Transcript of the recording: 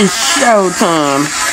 it's showtime.